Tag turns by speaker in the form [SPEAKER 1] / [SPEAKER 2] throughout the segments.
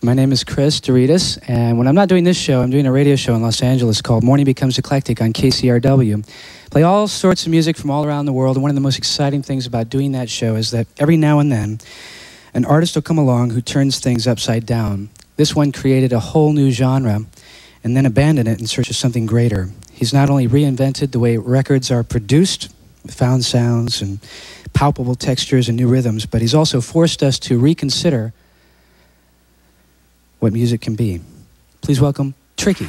[SPEAKER 1] My name is Chris Douridas, and when I'm not doing this show, I'm doing a radio show in Los Angeles called Morning Becomes Eclectic on KCRW. Play all sorts of music from all around the world, and one of the most exciting things about doing that show is that every now and then, an artist will come along who turns things upside down. This one created a whole new genre and then abandoned it in search of something greater. He's not only reinvented the way records are produced, found sounds and palpable textures and new rhythms, but he's also forced us to reconsider what music can be. Please welcome Tricky.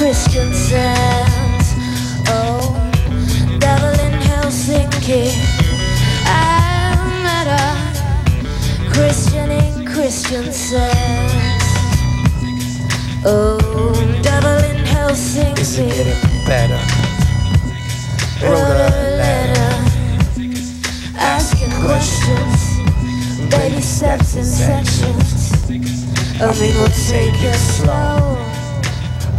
[SPEAKER 2] Christiansands. Oh, devil in Helsinki. I met a Christian in Christiansands. Oh, devil in Helsinki. Is it
[SPEAKER 3] getting better? Wrote a letter
[SPEAKER 2] asking questions,
[SPEAKER 3] baby steps in sections.
[SPEAKER 2] I mean, we'll take it slow.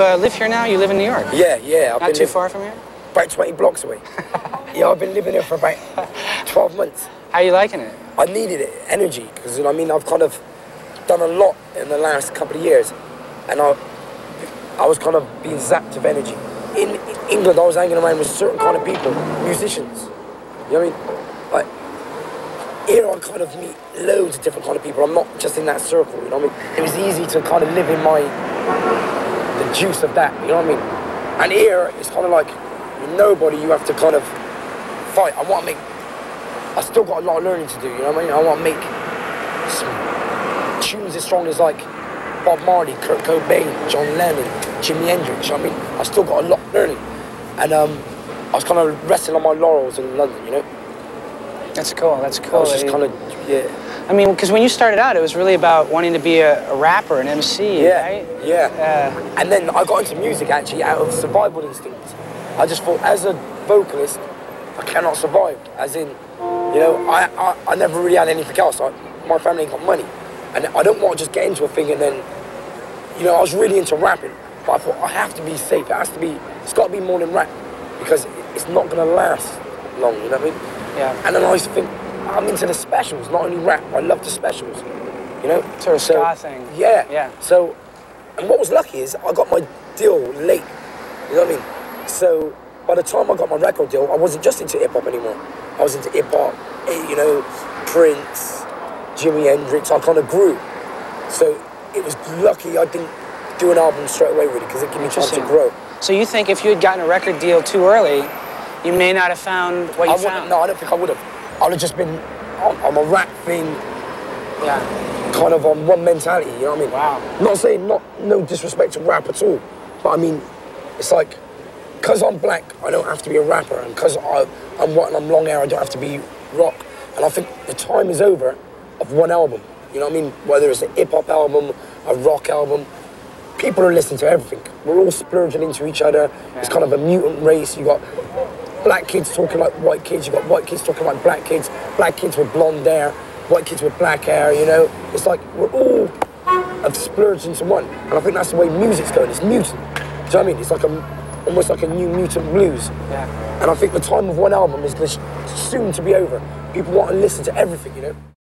[SPEAKER 2] uh, live here now? You live in New York?
[SPEAKER 4] Yeah, yeah.
[SPEAKER 2] I've Not too far from here?
[SPEAKER 4] About 20 blocks away. yeah, I've been living here for about 12 months.
[SPEAKER 2] How are you liking it?
[SPEAKER 4] I needed it, energy, because I mean, I've kind of done a lot in the last couple of years, and I, I was kind of being zapped of energy. In England, I was hanging around with certain kind of people, musicians. You know what I mean? Here I kind of meet loads of different kind of people. I'm not just in that circle, you know what I mean? It was easy to kind of live in my the juice of that, you know what I mean? And here, it's kind of like, nobody, you have to kind of fight. I want to make, I still got a lot of learning to do, you know what I mean? I want to make some tunes as strong as like Bob Marley, Kurt Cobain, John Lennon, Jimi Hendrix, you know I mean? I still got a lot learning. And um, I was kind of resting on my laurels in London, you know?
[SPEAKER 2] That's cool, that's cool. I
[SPEAKER 4] was just kind of, yeah.
[SPEAKER 2] I mean, because when you started out, it was really about wanting to be a, a rapper, an MC,
[SPEAKER 4] yeah,
[SPEAKER 2] right?
[SPEAKER 4] Yeah. Uh, and then I got into music actually out of survival instincts. I just thought, as a vocalist, I cannot survive. As in, you know, I, I, I never really had anything else. I, my family ain't got money. And I don't want to just get into a thing and then, you know, I was really into rapping. But I thought, I have to be safe. It has to be, it's got to be more than rap. Because it's not going to last long, you know what I mean?
[SPEAKER 2] Yeah.
[SPEAKER 4] And then I used to think, I'm into the specials, not only rap. I love the specials. You know,
[SPEAKER 2] sort of so, thing.
[SPEAKER 4] Yeah,
[SPEAKER 2] yeah.
[SPEAKER 4] So And what was lucky is I got my deal late. You know what I mean? So by the time I got my record deal, I wasn't just into hip hop anymore. I was into hip hop, eh, you know, Prince, Jimi Hendrix. I kind of grew. So it was lucky I didn't do an album straight away, really, because it gave me a chance to grow.
[SPEAKER 2] So you think if you had gotten a record deal too early, you may not have found what you
[SPEAKER 4] I
[SPEAKER 2] found?
[SPEAKER 4] no, I don't think I would have. I would have just been on, on a rap thing,
[SPEAKER 2] Yeah.
[SPEAKER 4] kind of on one mentality. You know what I mean?
[SPEAKER 2] Wow.
[SPEAKER 4] Not saying not no disrespect to rap at all, but I mean, it's like because I'm black, I don't have to be a rapper, and because I'm white and I'm long hair, I don't have to be rock. And I think the time is over of one album. You know what I mean? Whether it's a hip hop album, a rock album, people are listening to everything. We're all splurging into each other. It's kind of a mutant race. You got black kids talking like white kids. you've got white kids talking like black kids. Black kids with blonde hair. White kids with black hair. You know, it's like we're all have splurged into one. And I think that's the way music's going. It's mutant. Do you know what I mean? It's like a almost like a new mutant blues.
[SPEAKER 2] Yeah.
[SPEAKER 4] And I think the time of one album is soon to be over. People want to listen to everything. You know.